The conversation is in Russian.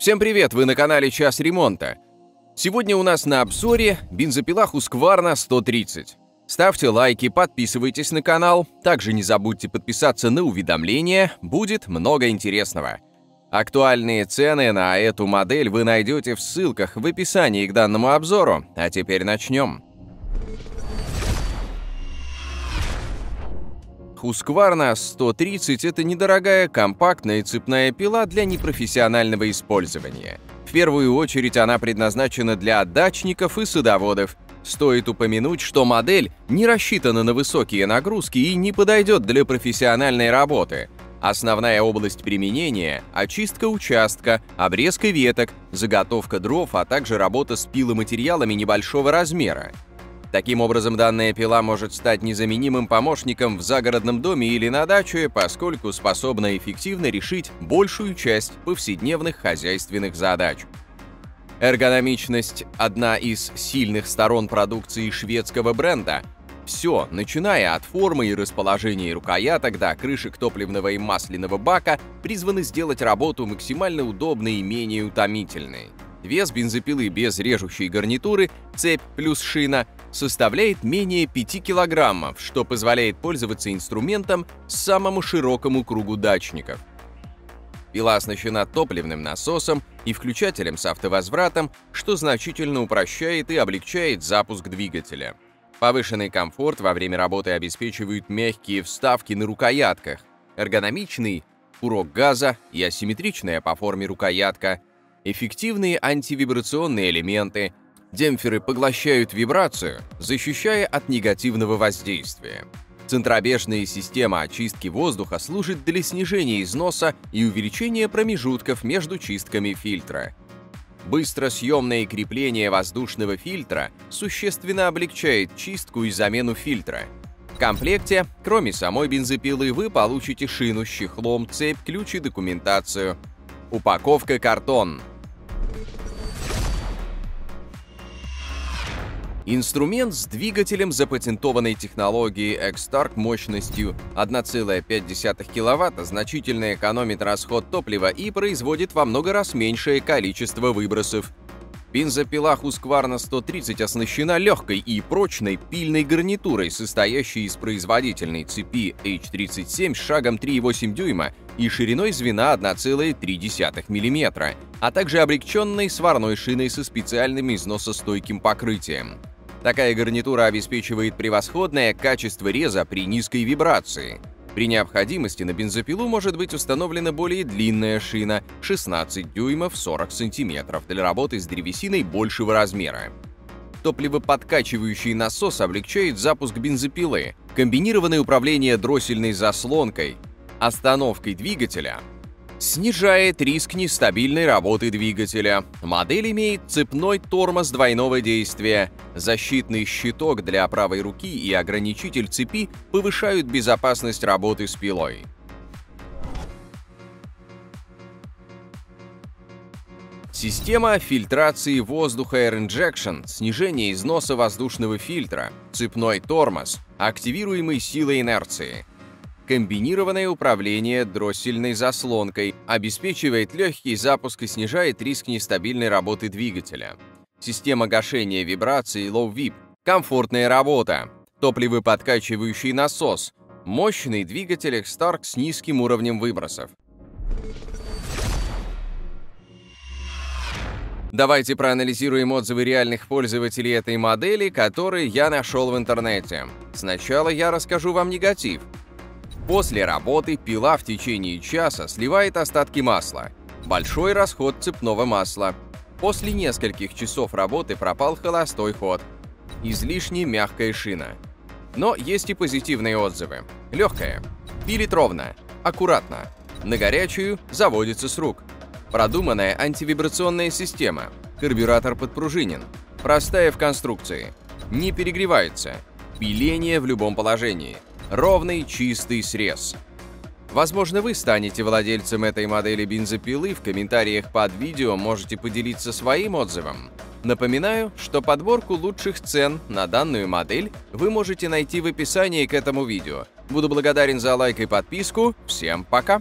Всем привет, вы на канале Час Ремонта. Сегодня у нас на обзоре бензопила Husqvarna 130. Ставьте лайки, подписывайтесь на канал, также не забудьте подписаться на уведомления, будет много интересного. Актуальные цены на эту модель вы найдете в ссылках в описании к данному обзору, а теперь начнем. Husqvarna 130 – это недорогая компактная цепная пила для непрофессионального использования. В первую очередь она предназначена для дачников и садоводов. Стоит упомянуть, что модель не рассчитана на высокие нагрузки и не подойдет для профессиональной работы. Основная область применения – очистка участка, обрезка веток, заготовка дров, а также работа с пиломатериалами небольшого размера. Таким образом, данная пила может стать незаменимым помощником в загородном доме или на даче, поскольку способна эффективно решить большую часть повседневных хозяйственных задач. Эргономичность – одна из сильных сторон продукции шведского бренда. Все, начиная от формы и расположения рукояток до крышек топливного и масляного бака, призваны сделать работу максимально удобной и менее утомительной. Вес бензопилы без режущей гарнитуры, цепь плюс шина составляет менее 5 килограммов, что позволяет пользоваться инструментом самому широкому кругу дачников. Пила оснащена топливным насосом и включателем с автовозвратом, что значительно упрощает и облегчает запуск двигателя. Повышенный комфорт во время работы обеспечивают мягкие вставки на рукоятках, эргономичный урок газа и асимметричная по форме рукоятка, эффективные антивибрационные элементы, Демпферы поглощают вибрацию, защищая от негативного воздействия. Центробежная система очистки воздуха служит для снижения износа и увеличения промежутков между чистками фильтра. Быстросъемное крепление воздушного фильтра существенно облегчает чистку и замену фильтра. В комплекте, кроме самой бензопилы, вы получите шину с чехлом, цепь, ключ и документацию. Упаковка картон. Инструмент с двигателем запатентованной технологии X-Stark мощностью 1,5 кВт значительно экономит расход топлива и производит во много раз меньшее количество выбросов. Бензопила Husqvarna 130 оснащена легкой и прочной пильной гарнитурой, состоящей из производительной цепи H37 с шагом 3,8 дюйма и шириной звена 1,3 мм, а также облегченной сварной шиной со специальным износостойким покрытием. Такая гарнитура обеспечивает превосходное качество реза при низкой вибрации. При необходимости на бензопилу может быть установлена более длинная шина 16 дюймов 40 сантиметров для работы с древесиной большего размера. Топливоподкачивающий насос облегчает запуск бензопилы, комбинированное управление дроссельной заслонкой, остановкой двигателя снижает риск нестабильной работы двигателя. Модель имеет цепной тормоз двойного действия. Защитный щиток для правой руки и ограничитель цепи повышают безопасность работы с пилой. Система фильтрации воздуха Air Injection, снижение износа воздушного фильтра, цепной тормоз, активируемый силой инерции – Комбинированное управление дроссельной заслонкой обеспечивает легкий запуск и снижает риск нестабильной работы двигателя. Система гашения вибраций Low VIP, комфортная работа, топливоподкачивающий насос, мощный двигатель X-Stark с низким уровнем выбросов. Давайте проанализируем отзывы реальных пользователей этой модели, которые я нашел в интернете. Сначала я расскажу вам негатив – После работы пила в течение часа сливает остатки масла. Большой расход цепного масла. После нескольких часов работы пропал холостой ход. Излишне мягкая шина. Но есть и позитивные отзывы. Легкая. Пилит ровно. Аккуратно. На горячую заводится с рук. Продуманная антивибрационная система. Карбюратор подпружинен. Простая в конструкции. Не перегревается. Пиление в любом положении – ровный чистый срез. Возможно, вы станете владельцем этой модели бензопилы, в комментариях под видео можете поделиться своим отзывом. Напоминаю, что подборку лучших цен на данную модель вы можете найти в описании к этому видео. Буду благодарен за лайк и подписку. Всем пока!